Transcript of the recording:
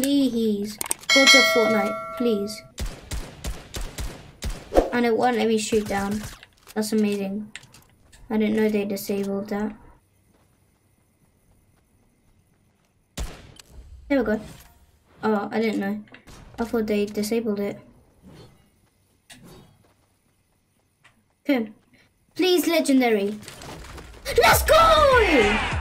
please. Gods of Fortnite, please. And it won't let me shoot down. That's amazing. I didn't know they disabled that. There we go. Oh, I didn't know. I thought they disabled it. Okay. Please, legendary. Let's go!